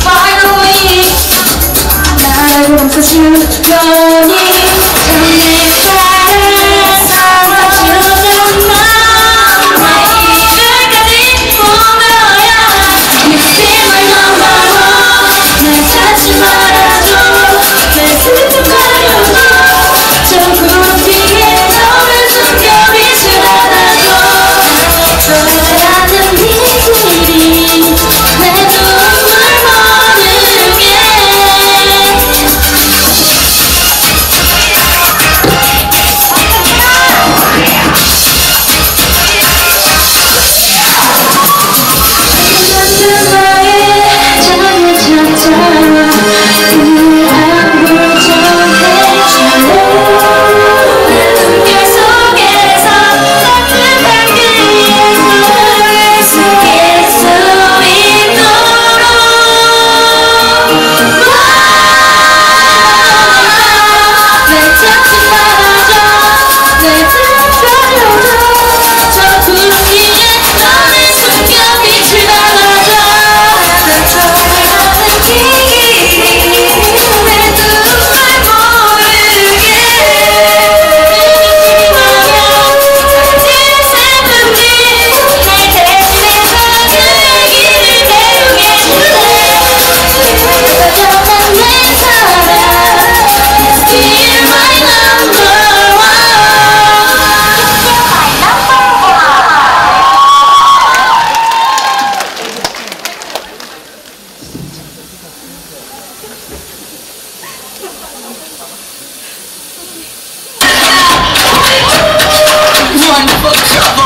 finally I want to see you going wonderful trouble.